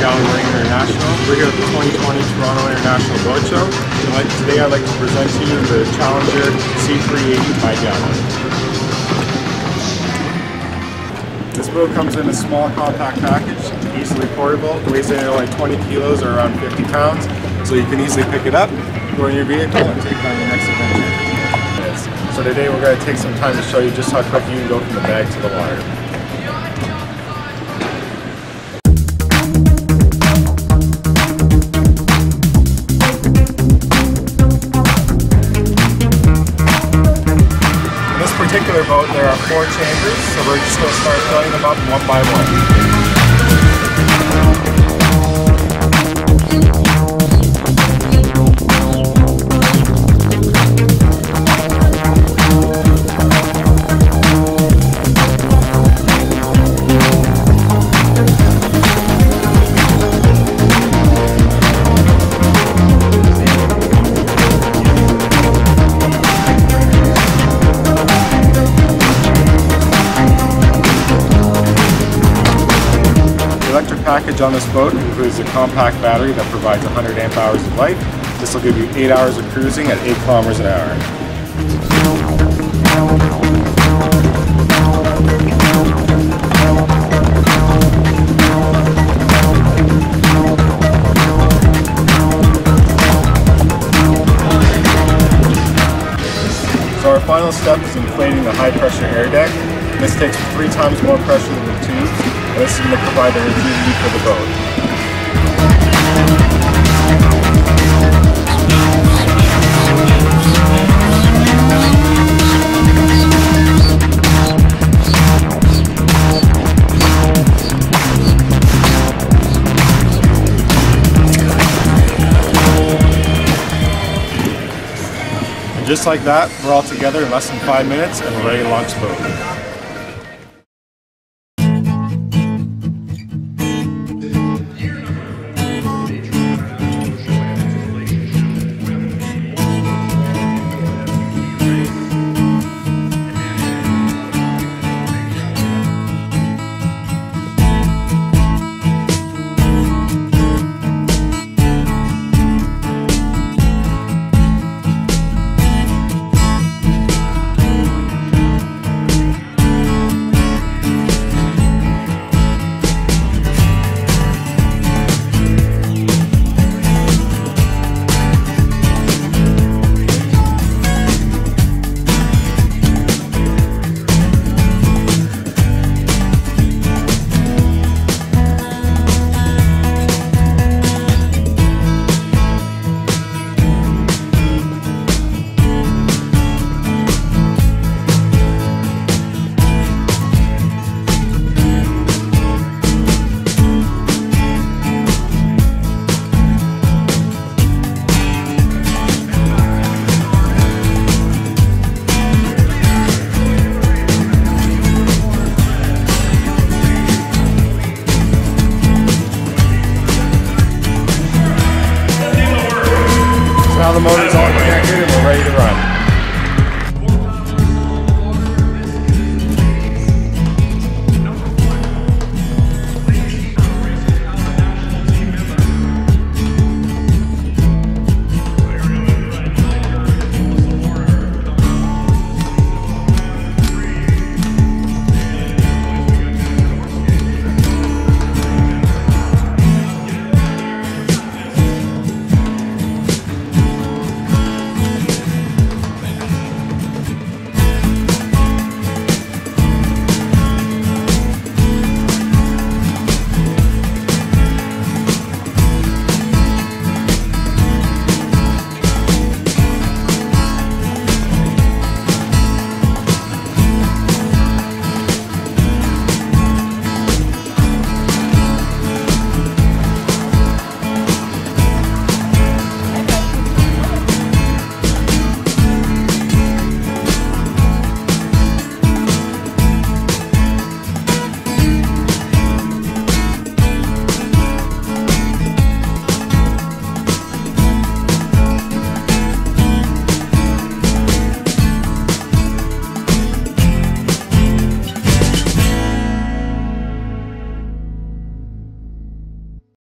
Gala Marine International. We're here at the 2020 Toronto International Boat Show. Today I'd like to present to you the Challenger C380 by Gala. This boat comes in a small compact package, easily portable, weighs in at only 20 kilos or around 50 pounds, so you can easily pick it up, go in your vehicle and take on your next adventure. So today we're going to take some time to show you just how quick you can go from the bag to the water. Particular boat, there are four chambers, so we're just going to start filling them up one by one. Electric package on this boat includes a compact battery that provides 100 amp hours of life. This will give you 8 hours of cruising at 8 kilometers an hour. So our final step is inflating the high pressure air deck. This takes three times more pressure than the tubes this is going to provide the rigidity for the boat. just like that, we're all together in less than five minutes and ready to launch the boat. Motors all connected and we're ready to run.